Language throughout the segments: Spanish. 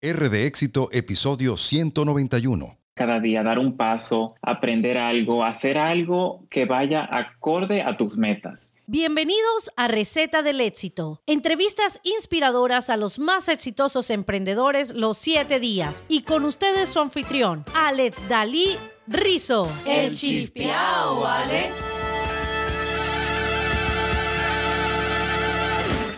R de éxito, episodio 191. Cada día dar un paso, aprender algo, hacer algo que vaya acorde a tus metas. Bienvenidos a Receta del Éxito. Entrevistas inspiradoras a los más exitosos emprendedores los siete días. Y con ustedes su anfitrión, Alex Dalí Rizo. El chispeao, ¿vale?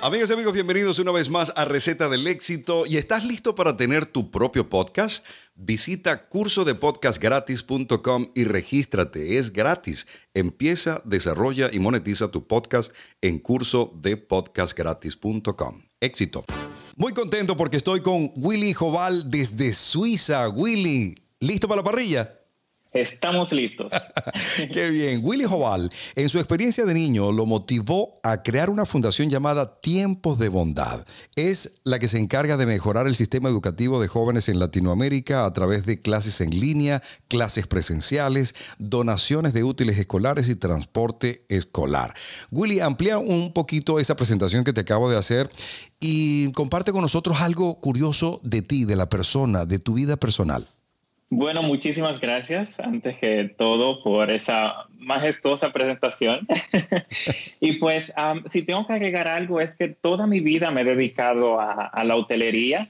Amigas y amigos, bienvenidos una vez más a Receta del Éxito. ¿Y estás listo para tener tu propio podcast? Visita cursodepodcastgratis.com y regístrate. Es gratis. Empieza, desarrolla y monetiza tu podcast en cursodepodcastgratis.com. Éxito. Muy contento porque estoy con Willy Joval desde Suiza. Willy, ¿listo para la parrilla? Estamos listos. Qué bien. Willy Joval, en su experiencia de niño, lo motivó a crear una fundación llamada Tiempos de Bondad. Es la que se encarga de mejorar el sistema educativo de jóvenes en Latinoamérica a través de clases en línea, clases presenciales, donaciones de útiles escolares y transporte escolar. Willy, amplía un poquito esa presentación que te acabo de hacer y comparte con nosotros algo curioso de ti, de la persona, de tu vida personal. Bueno, muchísimas gracias antes que todo por esa majestuosa presentación. y pues, si tengo que agregar algo, es que toda mi vida me he dedicado a, la hotelería.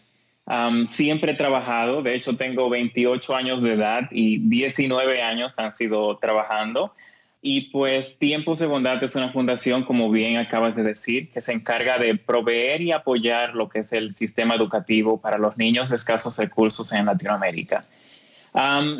siempre he trabajado, de hecho tengo 28 años de edad y 19 años han sido trabajando. Y pues Tiempos de Bondad es una fundación, como bien acabas de decir, que se encarga de proveer y apoyar lo que es el sistema educativo para los niños de escasos recursos en Latinoamérica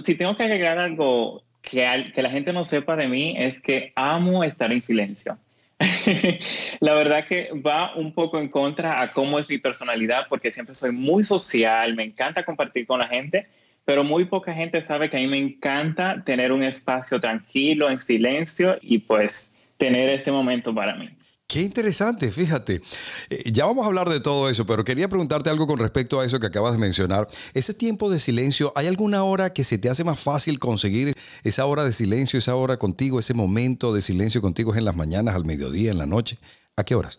si tengo que agregar algo que, que la gente no sepa de mí, es que amo estar en silencio. la verdad que va un poco en contra a cómo es mi personalidad, porque siempre soy muy social, me encanta compartir con la gente, pero muy poca gente sabe que a mí me encanta tener un espacio tranquilo, en silencio y pues tener ese momento para mí. Qué interesante, fíjate. Eh, ya vamos a hablar de todo eso, pero quería preguntarte algo con respecto a eso que acabas de mencionar. Ese tiempo de silencio, ¿hay alguna hora que se te hace más fácil conseguir esa hora de silencio, esa hora contigo, ese momento de silencio contigo es en las mañanas, al mediodía, en la noche? ¿A qué horas?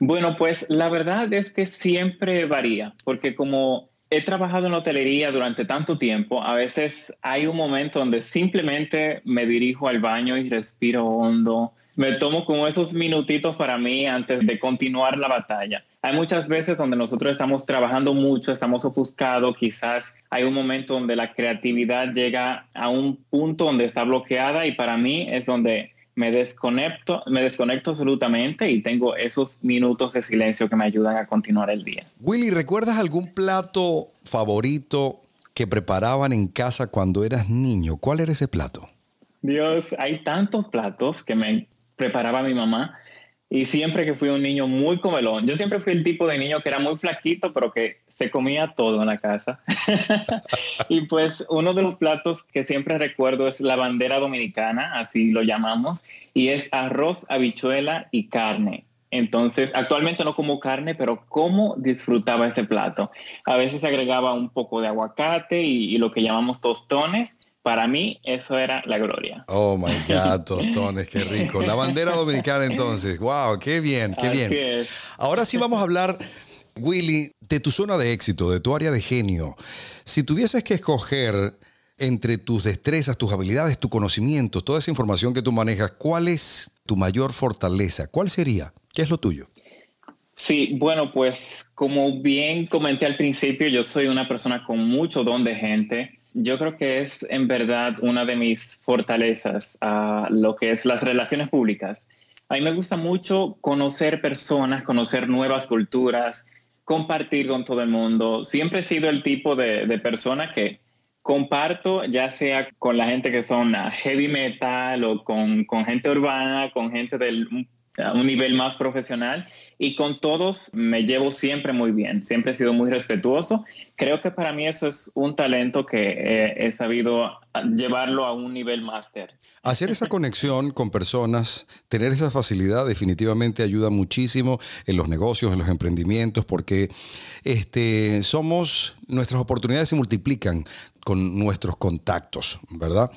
Bueno, pues la verdad es que siempre varía, porque como he trabajado en hotelería durante tanto tiempo, a veces hay un momento donde simplemente me dirijo al baño y respiro hondo me tomo como esos minutitos para mí antes de continuar la batalla. Hay muchas veces donde nosotros estamos trabajando mucho, estamos ofuscados, quizás hay un momento donde la creatividad llega a un punto donde está bloqueada y para mí es donde me desconecto, me desconecto absolutamente y tengo esos minutos de silencio que me ayudan a continuar el día. Willy, ¿recuerdas algún plato favorito que preparaban en casa cuando eras niño? ¿Cuál era ese plato? Dios, hay tantos platos que me preparaba mi mamá. Y siempre que fui un niño muy comelón, yo siempre fui el tipo de niño que era muy flaquito, pero que se comía todo en la casa. y pues uno de los platos que siempre recuerdo es la bandera dominicana, así lo llamamos, y es arroz, habichuela y carne. Entonces, actualmente no como carne, pero cómo disfrutaba ese plato. A veces agregaba un poco de aguacate y, y lo que llamamos tostones para mí eso era la gloria. Oh my God, tostones, qué rico. La bandera dominicana entonces, wow, qué bien, qué bien. Ahora sí vamos a hablar, Willy, de tu zona de éxito, de tu área de genio. Si tuvieses que escoger entre tus destrezas, tus habilidades, tus conocimientos, toda esa información que tú manejas, ¿cuál es tu mayor fortaleza? ¿Cuál sería? ¿Qué es lo tuyo? Sí, bueno, pues como bien comenté al principio, yo soy una persona con mucho don de gente yo creo que es en verdad una de mis fortalezas, a lo que es las relaciones públicas. A mí me gusta mucho conocer personas, conocer nuevas culturas, compartir con todo el mundo. Siempre he sido el tipo de, de persona que comparto, ya sea con la gente que son heavy metal o con, con gente urbana, con gente del un nivel más profesional y con todos me llevo siempre muy bien, siempre he sido muy respetuoso. Creo que para mí eso es un talento que he, sabido llevarlo a un nivel máster. Hacer esa conexión con personas, tener esa facilidad definitivamente ayuda muchísimo en los negocios, en los emprendimientos, porque este, somos, nuestras oportunidades se multiplican con nuestros contactos, ¿verdad?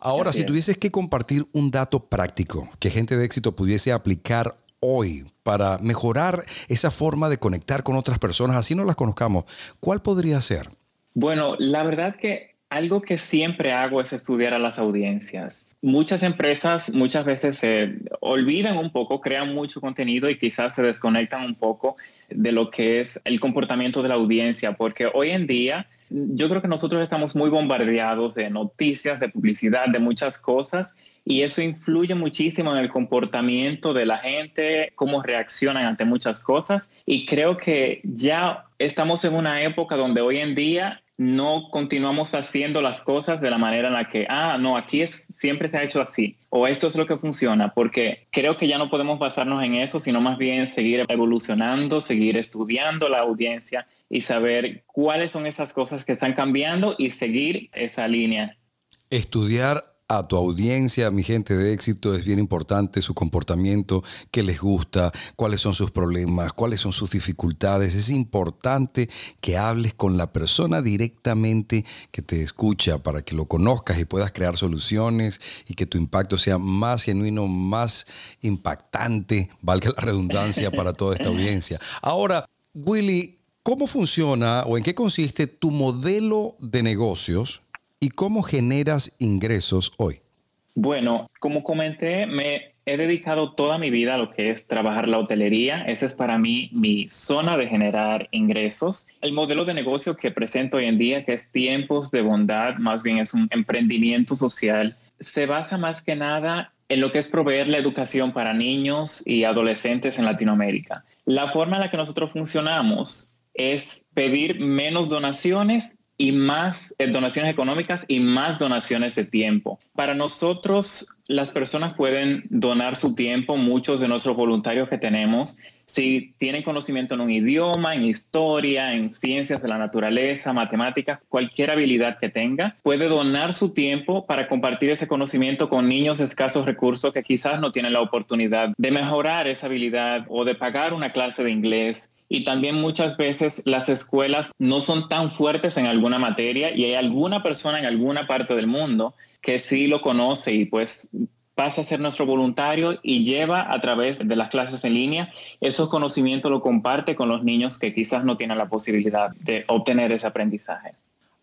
Ahora, si tuvieses que compartir un dato práctico que gente de éxito pudiese aplicar hoy para mejorar esa forma de conectar con otras personas, así no las conozcamos? ¿Cuál podría ser? Bueno, la verdad que algo que siempre hago es estudiar a las audiencias. Muchas empresas muchas veces se olvidan un poco, crean mucho contenido y quizás se desconectan un poco de lo que es el comportamiento de la audiencia, porque hoy en día yo creo que nosotros estamos muy bombardeados de noticias, de publicidad, de muchas cosas y eso influye muchísimo en el comportamiento de la gente, cómo reaccionan ante muchas cosas y creo que ya estamos en una época donde hoy en día no continuamos haciendo las cosas de la manera en la que, ah, no, aquí es, siempre se ha hecho así, o esto es lo que funciona, porque creo que ya no podemos basarnos en eso, sino más bien seguir evolucionando, seguir estudiando la audiencia y saber cuáles son esas cosas que están cambiando y seguir esa línea. Estudiar a tu audiencia, mi gente de éxito, es bien importante su comportamiento, qué les gusta, cuáles son sus problemas, cuáles son sus dificultades. Es importante que hables con la persona directamente que te escucha para que lo conozcas y puedas crear soluciones y que tu impacto sea más genuino, más impactante, valga la redundancia para toda esta audiencia. Ahora, Willy, ¿cómo funciona o en qué consiste tu modelo de negocios? ¿Y cómo generas ingresos hoy? Bueno, como comenté, me he dedicado toda mi vida a lo que es trabajar la hotelería. Esa es para mí mi zona de generar ingresos. El modelo de negocio que presento hoy en día, que es Tiempos de Bondad, más bien es un emprendimiento social, se basa más que nada en lo que es proveer la educación para niños y adolescentes en Latinoamérica. La forma en la que nosotros funcionamos es pedir menos donaciones y más eh, donaciones económicas y más donaciones de tiempo. Para nosotros, las personas pueden donar su tiempo, muchos de nuestros voluntarios que tenemos, si tienen conocimiento en un idioma, en historia, en ciencias de la naturaleza, matemáticas, cualquier habilidad que tenga, puede donar su tiempo para compartir ese conocimiento con niños escasos recursos que quizás no tienen la oportunidad de mejorar esa habilidad o de pagar una clase de inglés y también muchas veces las escuelas no son tan fuertes en alguna materia y hay alguna persona en alguna parte del mundo que sí lo conoce y pues pasa a ser nuestro voluntario y lleva a través de las clases en línea esos conocimientos, lo comparte con los niños que quizás no tienen la posibilidad de obtener ese aprendizaje.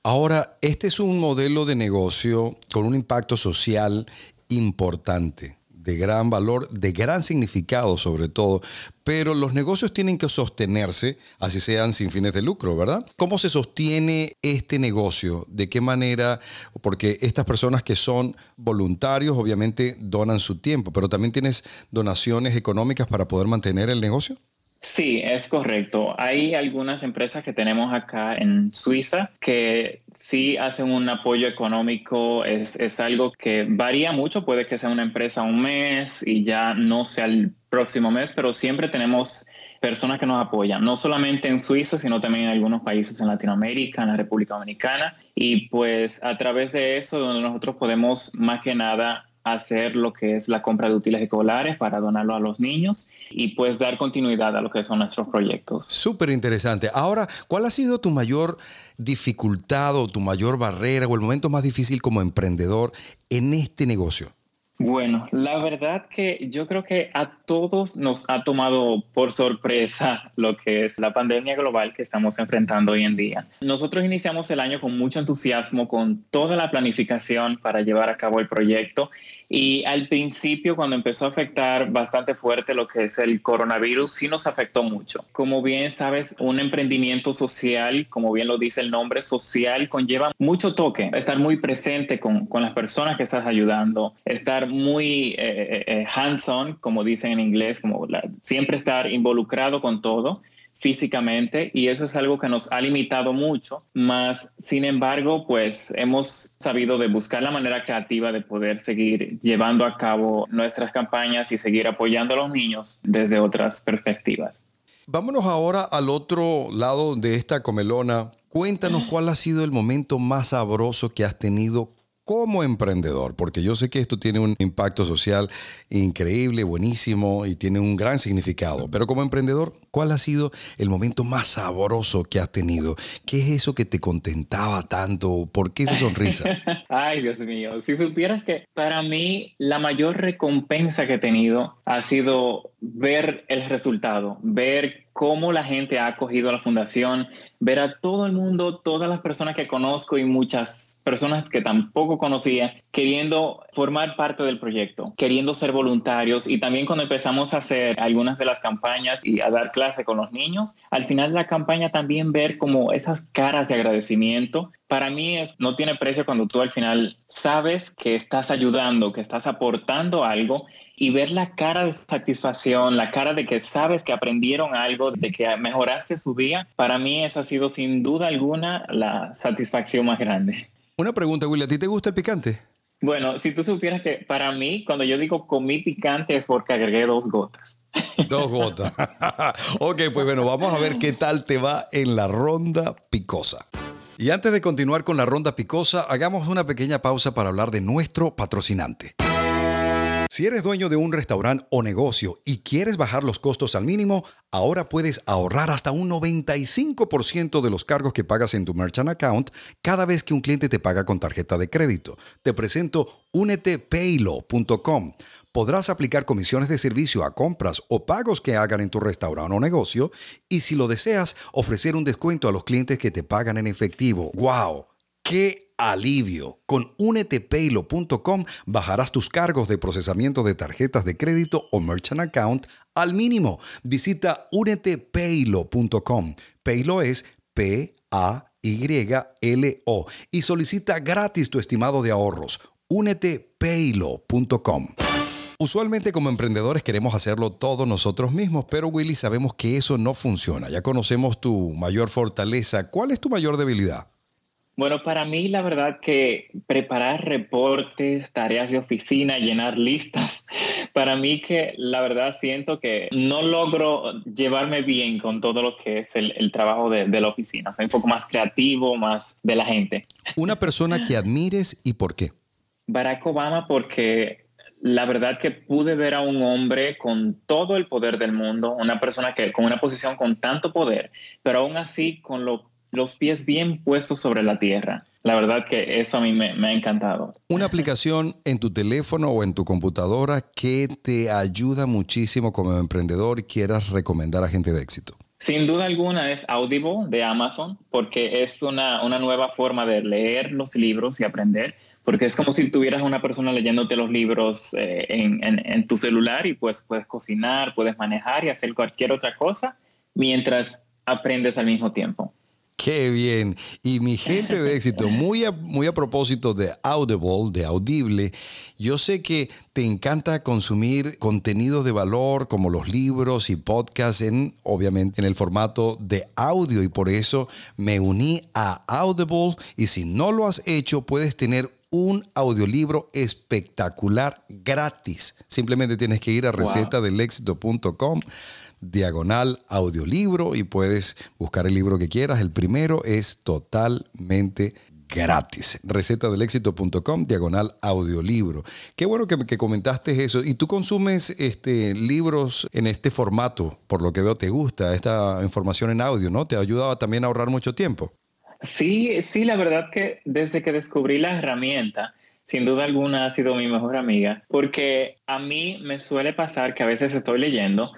Ahora, este es un modelo de negocio con un impacto social importante de gran valor, de gran significado sobre todo, pero los negocios tienen que sostenerse, así sean sin fines de lucro, ¿verdad? ¿Cómo se sostiene este negocio? ¿De qué manera? Porque estas personas que son voluntarios obviamente donan su tiempo, pero también tienes donaciones económicas para poder mantener el negocio. Sí, es correcto. Hay algunas empresas que tenemos acá en Suiza que sí hacen un apoyo económico. Es, algo que varía mucho. Puede que sea una empresa un mes y ya no sea el próximo mes, pero siempre tenemos personas que nos apoyan, no solamente en Suiza, sino también en algunos países en Latinoamérica, en la República Dominicana. Y pues a través de eso, donde nosotros podemos más que nada hacer lo que es la compra de útiles escolares para donarlo a los niños y pues dar continuidad a lo que son nuestros proyectos. Súper interesante. Ahora, ¿cuál ha sido tu mayor dificultad o tu mayor barrera o el momento más difícil como emprendedor en este negocio? Bueno, la verdad que yo creo que a todos nos ha tomado por sorpresa lo que es la pandemia global que estamos enfrentando hoy en día. Nosotros iniciamos el año con mucho entusiasmo, con toda la planificación para llevar a cabo el proyecto y al principio, cuando empezó a afectar bastante fuerte lo que es el coronavirus, sí nos afectó mucho. Como bien sabes, un emprendimiento social, como bien lo dice el nombre, social, conlleva mucho toque, estar muy presente con, con las personas que estás ayudando, estar muy eh, eh, eh, hands-on, como dicen en inglés, como siempre estar involucrado con todo físicamente y eso es algo que nos ha limitado mucho, más sin embargo, pues hemos sabido de buscar la manera creativa de poder seguir llevando a cabo nuestras campañas y seguir apoyando a los niños desde otras perspectivas. Vámonos ahora al otro lado de esta comelona. Cuéntanos cuál ha sido el momento más sabroso que has tenido como emprendedor, porque yo sé que esto tiene un impacto social increíble, buenísimo y tiene un gran significado, pero como emprendedor, ¿cuál ha sido el momento más sabroso que has tenido? ¿Qué es eso que te contentaba tanto? ¿Por qué esa sonrisa? Ay, Dios mío, si supieras que para mí la mayor recompensa que he tenido ha sido ver el resultado, ver cómo la gente ha acogido a la fundación, ver a todo el mundo, todas las personas que conozco y muchas personas que tampoco conocía, queriendo formar parte del proyecto, queriendo ser voluntarios y también cuando empezamos a hacer algunas de las campañas y a dar clase con los niños, al final de la campaña también ver como esas caras de agradecimiento. Para mí es, no tiene precio cuando tú al final sabes que estás ayudando, que estás aportando algo y ver la cara de satisfacción, la cara de que sabes que aprendieron algo, de que mejoraste su día, para mí esa ha sido sin duda alguna la satisfacción más grande. Una pregunta, Willy, ¿a ti te gusta el picante? Bueno, si tú supieras que para mí, cuando yo digo comí picante es porque agregué dos gotas. Dos gotas. ok, pues bueno, vamos a ver qué tal te va en la ronda picosa. Y antes de continuar con la ronda picosa, hagamos una pequeña pausa para hablar de nuestro patrocinante. Si eres dueño de un restaurante o negocio y quieres bajar los costos al mínimo, ahora puedes ahorrar hasta un 95% de los cargos que pagas en tu merchant account cada vez que un cliente te paga con tarjeta de crédito. Te presento unetepaylo.com. Podrás aplicar comisiones de servicio a compras o pagos que hagan en tu restaurante o negocio y si lo deseas, ofrecer un descuento a los clientes que te pagan en efectivo. ¡Wow! ¡Qué alivio. Con unetepaylo.com bajarás tus cargos de procesamiento de tarjetas de crédito o merchant account al mínimo. Visita unetepaylo.com. Paylo es P-A-Y-L-O y solicita gratis tu estimado de ahorros. unetepaylo.com. Usualmente como emprendedores queremos hacerlo todos nosotros mismos, pero Willy sabemos que eso no funciona. Ya conocemos tu mayor fortaleza. ¿Cuál es tu mayor debilidad? Bueno, para mí la verdad que preparar reportes, tareas de oficina, llenar listas, para mí que la verdad siento que no logro llevarme bien con todo lo que es el, trabajo de, de, la oficina. O sea, un poco más creativo, más de la gente. Una persona que admires y por qué. Barack Obama porque la verdad que pude ver a un hombre con todo el poder del mundo, una persona que con una posición con tanto poder, pero aún así con lo los pies bien puestos sobre la tierra. La verdad que eso a mí me, ha encantado. Una aplicación en tu teléfono o en tu computadora que te ayuda muchísimo como emprendedor y quieras recomendar a gente de éxito. Sin duda alguna es Audible de Amazon porque es una, nueva forma de leer los libros y aprender porque es como si tuvieras una persona leyéndote los libros eh, en, en, tu celular y pues puedes cocinar, puedes manejar y hacer cualquier otra cosa mientras aprendes al mismo tiempo. Qué bien. Y mi gente de éxito, muy a, muy a propósito de Audible, de Audible, yo sé que te encanta consumir contenido de valor como los libros y podcasts en, obviamente, en el formato de audio y por eso me uní a Audible y si no lo has hecho, puedes tener un audiolibro espectacular gratis. Simplemente tienes que ir a recetadelexito.com diagonal audiolibro y puedes buscar el libro que quieras. El primero es totalmente gratis. Recetadelexito.com, diagonal audiolibro. Qué bueno que, comentaste eso. ¿Y tú consumes este, libros en este formato? Por lo que veo, te gusta esta información en audio, ¿no? ¿Te ayudaba también a ahorrar mucho tiempo? Sí, sí, la verdad que desde que descubrí la herramienta, sin duda alguna ha sido mi mejor amiga, porque a mí me suele pasar que a veces estoy leyendo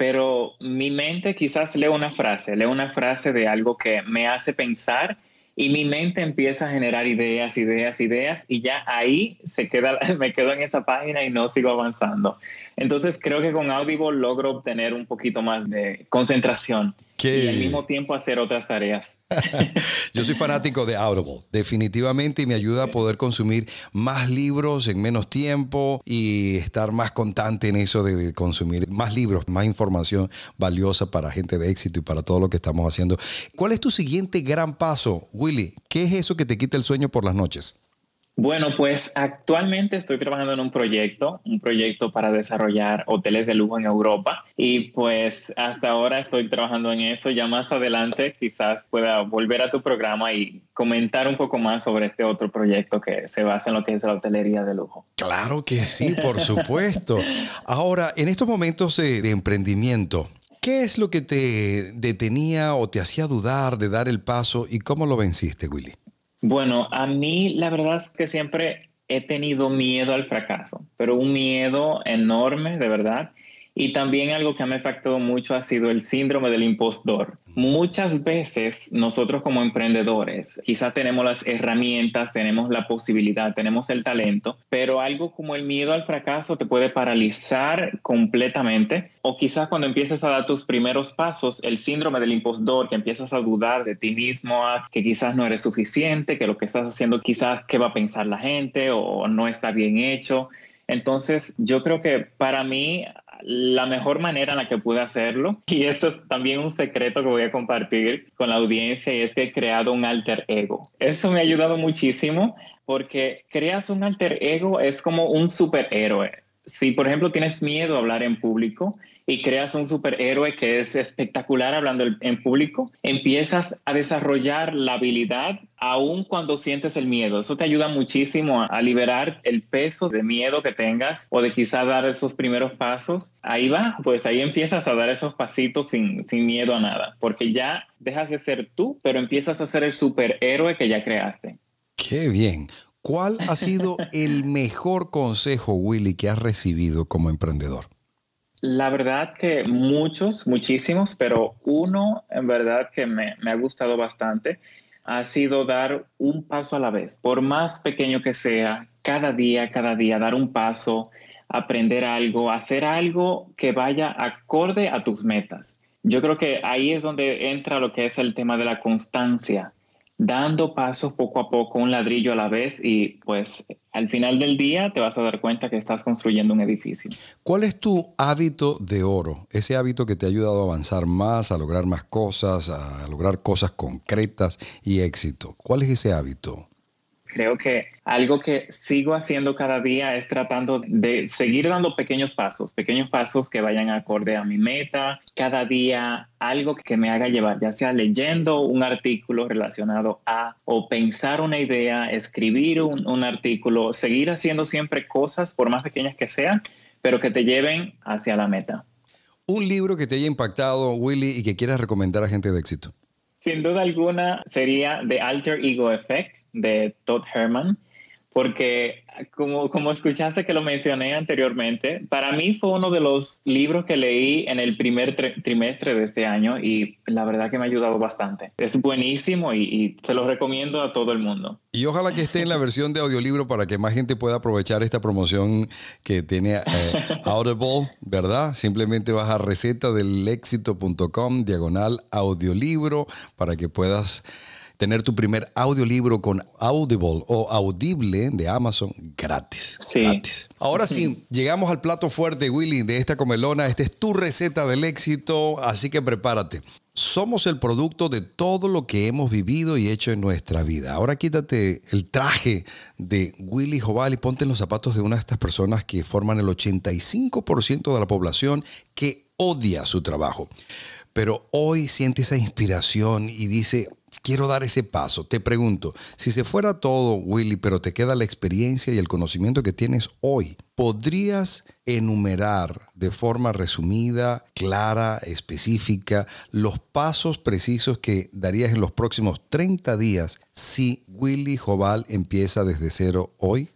pero mi mente quizás lee una frase, lee una frase de algo que me hace pensar y mi mente empieza a generar ideas, ideas, ideas y ya ahí se queda, me quedo en esa página y no sigo avanzando. Entonces creo que con Audible logro obtener un poquito más de concentración y al mismo tiempo hacer otras tareas. Yo soy fanático de Audible, definitivamente, y me ayuda a poder consumir más libros en menos tiempo y estar más constante en eso de, consumir más libros, más información valiosa para gente de éxito y para todo lo que estamos haciendo. ¿Cuál es tu siguiente gran paso, Willy? ¿Qué es eso que te quita el sueño por las noches? Bueno, pues actualmente estoy trabajando en un proyecto, un proyecto para desarrollar hoteles de lujo en Europa y pues hasta ahora estoy trabajando en eso. Ya más adelante quizás pueda volver a tu programa y comentar un poco más sobre este otro proyecto que se basa en lo que es la hotelería de lujo. Claro que sí, por supuesto. Ahora, en estos momentos de, emprendimiento, ¿Qué es lo que te detenía o te hacía dudar de dar el paso y cómo lo venciste, Willy? Bueno, a mí la verdad es que siempre he tenido miedo al fracaso, pero un miedo enorme, de verdad. Y también algo que me afectado mucho ha sido el síndrome del impostor. Muchas veces nosotros como emprendedores quizás tenemos las herramientas, tenemos la posibilidad, tenemos el talento, pero algo como el miedo al fracaso te puede paralizar completamente o quizás cuando empiezas a dar tus primeros pasos, el síndrome del impostor, que empiezas a dudar de ti mismo, que quizás no eres suficiente, que lo que estás haciendo quizás qué va a pensar la gente o no está bien hecho. Entonces, yo creo que para mí la mejor manera en la que pude hacerlo, y esto es también un secreto que voy a compartir con la audiencia, y es que he creado un alter ego. Eso me ha ayudado muchísimo porque creas un alter ego, es como un superhéroe. Si, por ejemplo, tienes miedo a hablar en público, y creas un superhéroe que es espectacular hablando en público, empiezas a desarrollar la habilidad aún cuando sientes el miedo. Eso te ayuda muchísimo a, liberar el peso de miedo que tengas o de quizás dar esos primeros pasos. Ahí va, pues ahí empiezas a dar esos pasitos sin, sin miedo a nada, porque ya dejas de ser tú, pero empiezas a ser el superhéroe que ya creaste. Qué bien. ¿Cuál ha sido el mejor consejo, Willy, que has recibido como emprendedor? La verdad que muchos, muchísimos, pero uno en verdad que me, ha gustado bastante ha sido dar un paso a la vez, por más pequeño que sea, cada día, cada día, dar un paso, aprender algo, hacer algo que vaya acorde a tus metas. Yo creo que ahí es donde entra lo que es el tema de la constancia dando pasos poco a poco, un ladrillo a la vez y pues al final del día te vas a dar cuenta que estás construyendo un edificio. ¿Cuál es tu hábito de oro? Ese hábito que te ha ayudado a avanzar más, a lograr más cosas, a lograr cosas concretas y éxito. ¿Cuál es ese hábito? Creo que algo que sigo haciendo cada día es tratando de seguir dando pequeños pasos, pequeños pasos que vayan acorde a mi meta. Cada día algo que me haga llevar, ya sea leyendo un artículo relacionado a o pensar una idea, escribir un, artículo, seguir haciendo siempre cosas, por más pequeñas que sean, pero que te lleven hacia la meta. Un libro que te haya impactado, Willy, y que quieras recomendar a gente de éxito. Sin duda alguna sería The Alter Ego Effect de Todd Herman, porque como, como escuchaste que lo mencioné anteriormente, para mí fue uno de los libros que leí en el primer trimestre de este año y la verdad que me ha ayudado bastante. Es buenísimo y, se lo recomiendo a todo el mundo. Y ojalá que esté en la versión de audiolibro para que más gente pueda aprovechar esta promoción que tiene eh, Audible, ¿verdad? Simplemente vas a receta del éxito.com, diagonal audiolibro, para que puedas tener tu primer audiolibro con Audible o Audible de Amazon gratis. gratis. Ahora sí, llegamos al plato fuerte, Willy, de esta comelona. Esta es tu receta del éxito, así que prepárate. Somos el producto de todo lo que hemos vivido y hecho en nuestra vida. Ahora quítate el traje de Willy Joval y ponte en los zapatos de una de estas personas que forman el 85% de la población que odia su trabajo. Pero hoy siente esa inspiración y dice, quiero dar ese paso. Te pregunto, si se fuera todo, Willy, pero te queda la experiencia y el conocimiento que tienes hoy, ¿podrías enumerar de forma resumida, clara, específica, los pasos precisos que darías en los próximos 30 días si Willy Joval empieza desde cero hoy?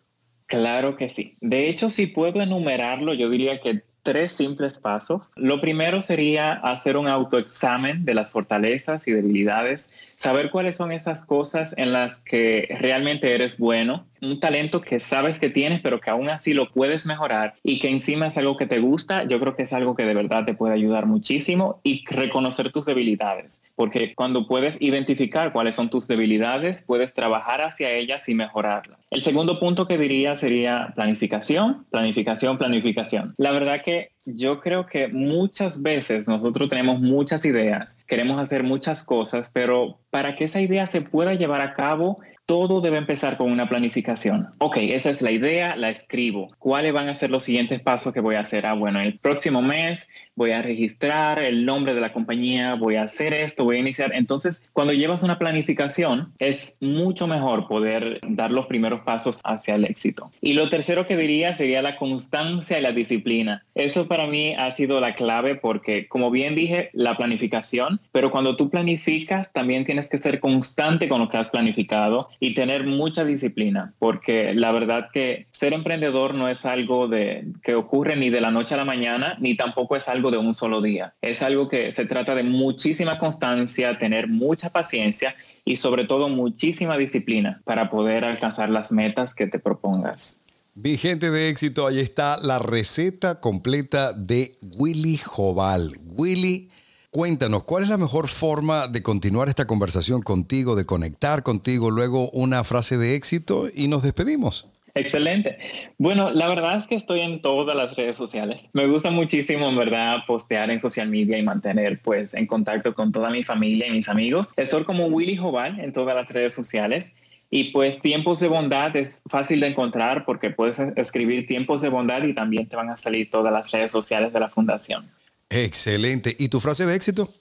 Claro que sí. De hecho, si puedo enumerarlo, yo diría que tres simples pasos. Lo primero sería hacer un autoexamen de las fortalezas y debilidades, saber cuáles son esas cosas en las que realmente eres bueno, un talento que sabes que tienes, pero que aún así lo puedes mejorar y que encima es algo que te gusta, yo creo que es algo que de verdad te puede ayudar muchísimo y reconocer tus debilidades, porque cuando puedes identificar cuáles son tus debilidades, puedes trabajar hacia ellas y mejorarlas. El segundo punto que diría sería planificación, planificación, planificación. La verdad que yo creo que muchas veces nosotros tenemos muchas ideas, queremos hacer muchas cosas, pero para que esa idea se pueda llevar a cabo, todo debe empezar con una planificación. Ok, esa es la idea, la escribo. ¿Cuáles van a ser los siguientes pasos que voy a hacer? Ah, bueno, el próximo mes voy a registrar el nombre de la compañía, voy a hacer esto, voy a iniciar. Entonces, cuando llevas una planificación, es mucho mejor poder dar los primeros pasos hacia el éxito. Y lo tercero que diría sería la constancia y la disciplina. Eso para mí ha sido la clave porque, como bien dije, la planificación, pero cuando tú planificas, también tienes que ser constante con lo que has planificado y tener mucha disciplina, porque la verdad que ser emprendedor no es algo de, que ocurre ni de la noche a la mañana, ni tampoco es algo de un solo día. Es algo que se trata de muchísima constancia, tener mucha paciencia y sobre todo muchísima disciplina para poder alcanzar las metas que te propongas. Mi gente de éxito, ahí está la receta completa de Willy Joval. Willy, cuéntanos, ¿cuál es la mejor forma de continuar esta conversación contigo, de conectar contigo, luego una frase de éxito y nos despedimos? Excelente. Bueno, la verdad es que estoy en todas las redes sociales. Me gusta muchísimo, en verdad, postear en social media y mantener, pues, en contacto con toda mi familia y mis amigos. Estoy como Willy Joval en todas las redes sociales. Y pues tiempos de bondad es fácil de encontrar porque puedes escribir tiempos de bondad y también te van a salir todas las redes sociales de la fundación. Excelente. ¿Y tu frase de éxito?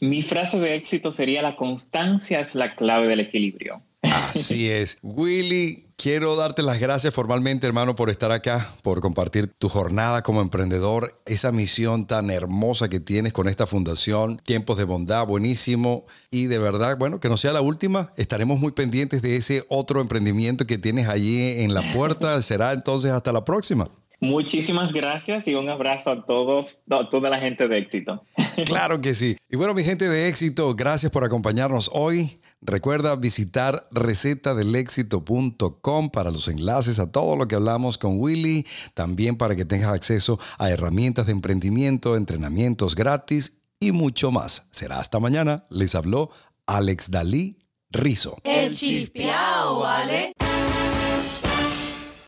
Mi frase de éxito sería la constancia es la clave del equilibrio. Así es. Willy, quiero darte las gracias formalmente, hermano, por estar acá, por compartir tu jornada como emprendedor, esa misión tan hermosa que tienes con esta fundación, Tiempos de Bondad, buenísimo. Y de verdad, bueno, que no sea la última, estaremos muy pendientes de ese otro emprendimiento que tienes allí en la puerta. Será entonces hasta la próxima. Muchísimas gracias y un abrazo a todos, a toda la gente de éxito. Claro que sí. Y bueno, mi gente de éxito, gracias por acompañarnos hoy. Recuerda visitar recetadelexito.com para los enlaces a todo lo que hablamos con Willy, también para que tengas acceso a herramientas de emprendimiento, entrenamientos gratis y mucho más. Será hasta mañana. Les habló Alex Dalí Rizo. El chispiao, ¿vale?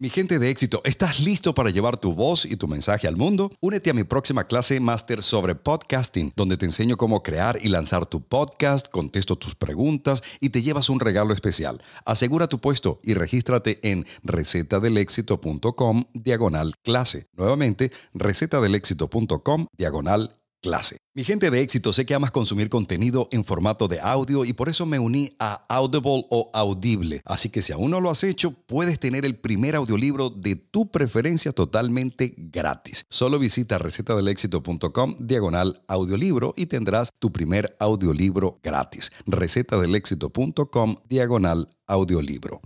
Mi gente de éxito, ¿estás listo para llevar tu voz y tu mensaje al mundo? Únete a mi próxima clase máster sobre podcasting, donde te enseño cómo crear y lanzar tu podcast, contesto tus preguntas y te llevas un regalo especial. Asegura tu puesto y regístrate en recetadelexito.com diagonal clase. Nuevamente, recetadelexito.com diagonal clase. Mi gente de éxito, sé que amas consumir contenido en formato de audio y por eso me uní a Audible o Audible. Así que si aún no lo has hecho, puedes tener el primer audiolibro de tu preferencia totalmente gratis. Solo visita recetadelexito.com diagonal audiolibro y tendrás tu primer audiolibro gratis. recetadelexito.com diagonal audiolibro.